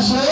আসে